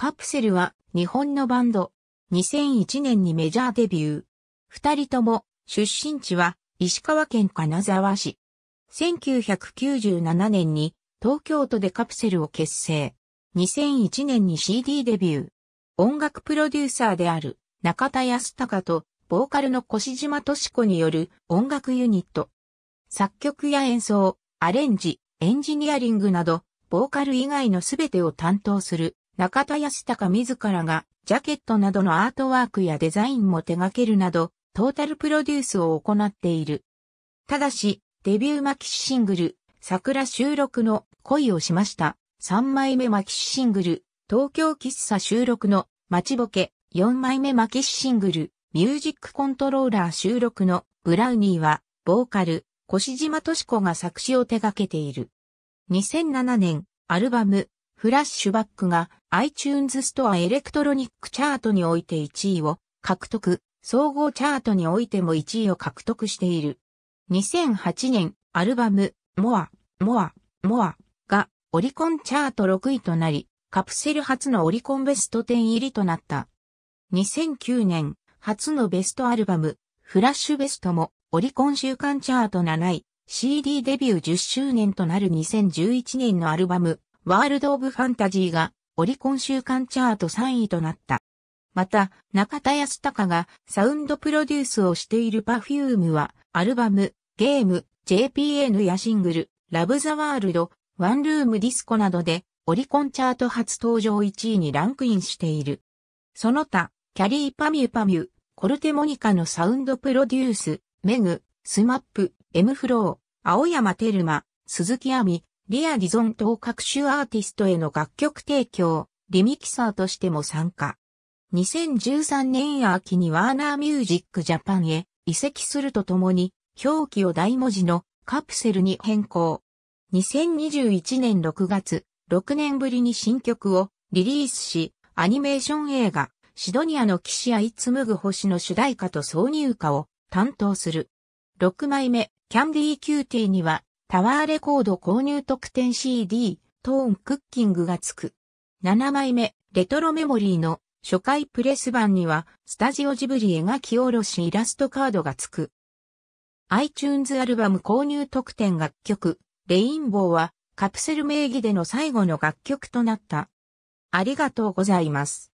カプセルは日本のバンド。2001年にメジャーデビュー。二人とも出身地は石川県金沢市。1997年に東京都でカプセルを結成。2001年に CD デビュー。音楽プロデューサーである中田康隆とボーカルの越島敏子による音楽ユニット。作曲や演奏、アレンジ、エンジニアリングなど、ボーカル以外のすべてを担当する中田康隆自らがジャケットなどのアートワークやデザインも手掛けるなど、トータルプロデュースを行っている。ただし、デビューマキシシングル、桜収録の恋をしました。3枚目マキシシングル、東京喫茶収録の待ちぼけ、4枚目マキシシングル、ミュージックコントローラー収録のブラウニーは、ボーカル、越島敏子が作詞を手掛けている。2007年、アルバム、フラッシュバックが iTunes ストアエレクトロニックチャートにおいて1位を獲得、総合チャートにおいても1位を獲得している。2008年、アルバム、モア、モア、モアがオリコンチャート6位となり、カプセル初のオリコンベスト10入りとなった。2009年、初のベストアルバム、FLASH BEST も、オリコン週間チャート7位、CD デビュー10周年となる2011年のアルバム、 WORLD OF FANTASY が、オリコン週間チャート3位となった。また、中田ヤスタカがサウンドプロデュースをしている Perfume は、アルバム、 GAME、JPN やシングル、 love the world、ワンルーム・ディスコなどで、オリコンチャート初登場1位にランクインしている。その他、きゃりーぱみゅぱみゅ、 COLTEMONIKHA のサウンドプロデュース、 MEG、 SMAP、 m-flo、青山テルマ、鈴木亜美、リア・ディゾン等各種アーティストへの楽曲提供、リミキサーとしても参加。2013年秋にワーナーミュージックジャパンへ移籍するとともに、表記を大文字の CAPSULE に変更。2021年6月、6年ぶりに新曲をリリースし、アニメーション映画、シドニアの騎士愛紡ぐ星の主題歌と挿入歌を担当する。6枚目、キャンディーキューティーには、タワーレコード購入特典 CD、トーンクッキングがつく。7枚目、レトロメモリーの初回プレス版には、スタジオジブリ描き下ろしイラストカードがつく。iTunes アルバム購入特典楽曲、レインボーは、カプセル名義での最後の楽曲となった。ありがとうございます。